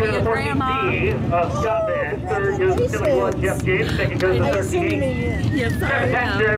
goes to 14 grandma. D of Scott Van. Third goes to 71 Jeff James. Second goes to 13 Yes, I am.